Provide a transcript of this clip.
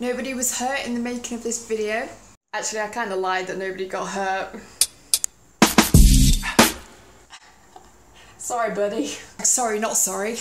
Nobody was hurt in the making of this video. Actually, I kind of lied that nobody got hurt. sorry, buddy. Sorry, not sorry.